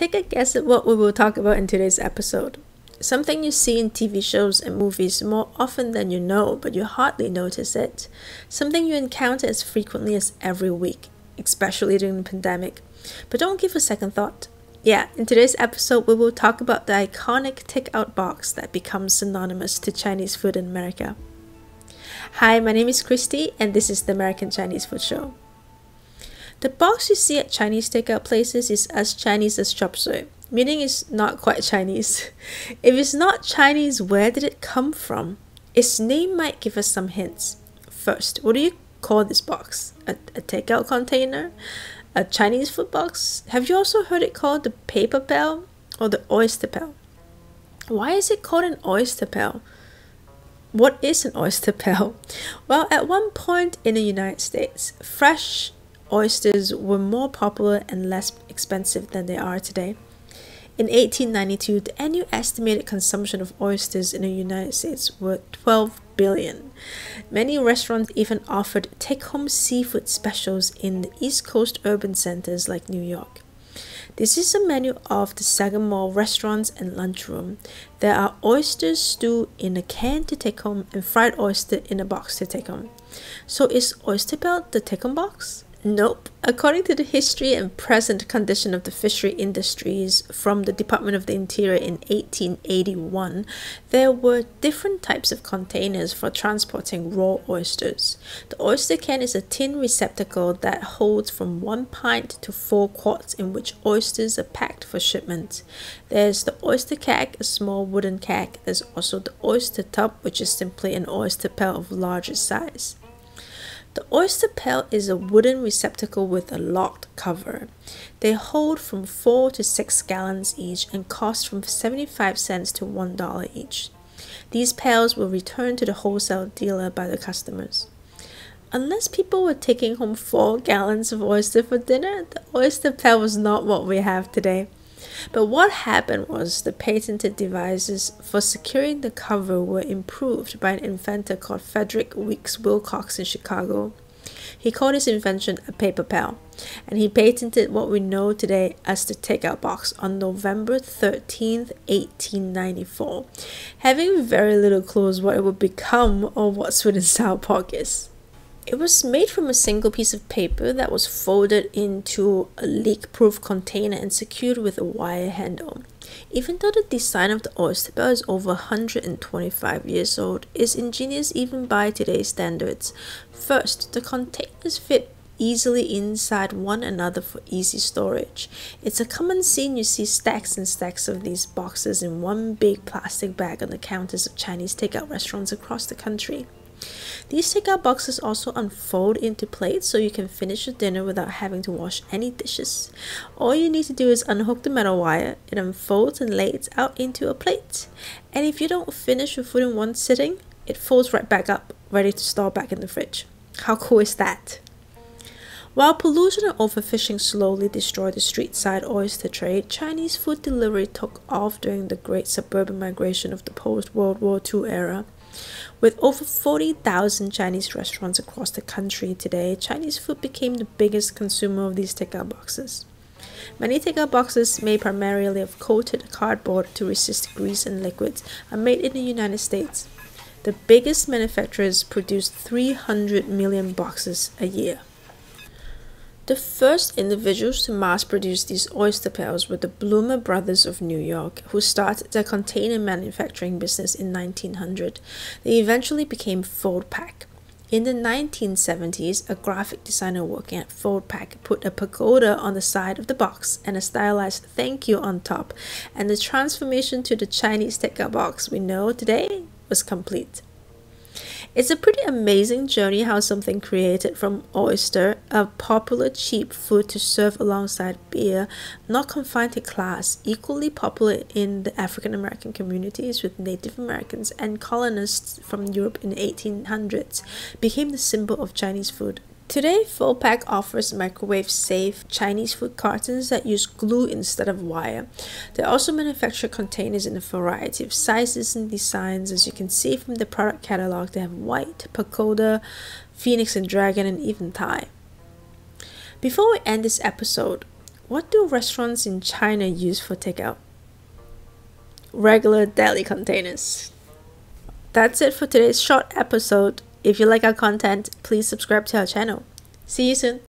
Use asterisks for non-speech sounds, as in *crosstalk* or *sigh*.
Take a guess at what we will talk about in today's episode. Something you see in TV shows and movies more often than you know, but you hardly notice it. Something you encounter as frequently as every week, especially during the pandemic. But don't give a second thought. Yeah, in today's episode, we will talk about the iconic takeout box that becomes synonymous to Chinese food in America. Hi, my name is Christy, and this is the American Chinese Food Show. The box you see at Chinese takeout places is as Chinese as chop suey, meaning it's not quite Chinese. *laughs* If it's not Chinese, where did it come from? Its name might give us some hints. First, what do you call this box? A, a takeout container? A Chinese food box? Have you also heard it called the paper pail or the oyster pail? Why is it called an oyster pail? What is an oyster pail? *laughs* Well, at one point in the United States, fresh oysters were more popular and less expensive than they are today. In 1892, the annual estimated consumption of oysters in the United States were 12 billion. Many restaurants even offered take home seafood specials in the East Coast urban centers like New York. This is a menu of the Sagamore restaurants and lunchroom. There are oyster stew in a can to take home and fried oyster in a box to take home. So is oyster pail the take home box? Nope. According to the history and present condition of the fishery industries from the Department of the Interior in 1881, there were different types of containers for transporting raw oysters. The oyster can is a tin receptacle that holds from one pint to four quarts in which oysters are packed for shipment. There's the oyster keg, a small wooden keg. There's also the oyster tub, which is simply an oyster pail of larger size. The oyster pail is a wooden receptacle with a locked cover. They hold from 4 to 6 gallons each and cost from 75 cents to $1 each. These pails were returned to the wholesale dealer by the customers. Unless people were taking home 4 gallons of oyster for dinner, the oyster pail was not what we have today. But what happened was the patented devices for securing the cover were improved by an inventor called Frederick Weeks Wilcox in Chicago. He called his invention a paper pail, and he patented what we know today as the takeout box on November 13, 1894, having very little clue what it would become or what Sour Pork is. It was made from a single piece of paper that was folded into a leak-proof container and secured with a wire handle. Even though the design of the oyster is over 125 years old, it's ingenious even by today's standards. First, the containers fit easily inside one another for easy storage. It's a common scene you see stacks and stacks of these boxes in one big plastic bag on the counters of Chinese takeout restaurants across the country. These takeout boxes also unfold into plates so you can finish your dinner without having to wash any dishes. All you need to do is unhook the metal wire, it unfolds and lays out into a plate. And if you don't finish your food in one sitting, it folds right back up, ready to store back in the fridge. How cool is that? While pollution and overfishing slowly destroyed the street side oyster trade, Chinese food delivery took off during the great suburban migration of the post World War II era. With over 40,000 Chinese restaurants across the country today, Chinese food became the biggest consumer of these takeout boxes. Many takeout boxes made primarily of coated cardboard to resist grease and liquids are made in the United States. The biggest manufacturers produce 300 million boxes a year. The first individuals to mass produce these oyster pails were the Bloomer brothers of New York, who started their container manufacturing business in 1900. They eventually became Foldpak. In the 1970s, a graphic designer working at Foldpak put a pagoda on the side of the box and a stylized thank you on top, and the transformation to the Chinese takeout box we know today was complete. It's a pretty amazing journey how something created from oyster, a popular cheap food to serve alongside beer, not confined to class, equally popular in the African American communities with Native Americans and colonists from Europe in the 1800s, became the symbol of Chinese food. Today, Foldpak offers microwave-safe Chinese food cartons that use glue instead of wire. They also manufacture containers in a variety of sizes and designs. As you can see from the product catalog, they have white, pagoda, phoenix and dragon, and even Thai. Before we end this episode, What do restaurants in China use for takeout? Regular deli containers. That's it for today's short episode. If you like our content, please subscribe to our channel. See you soon.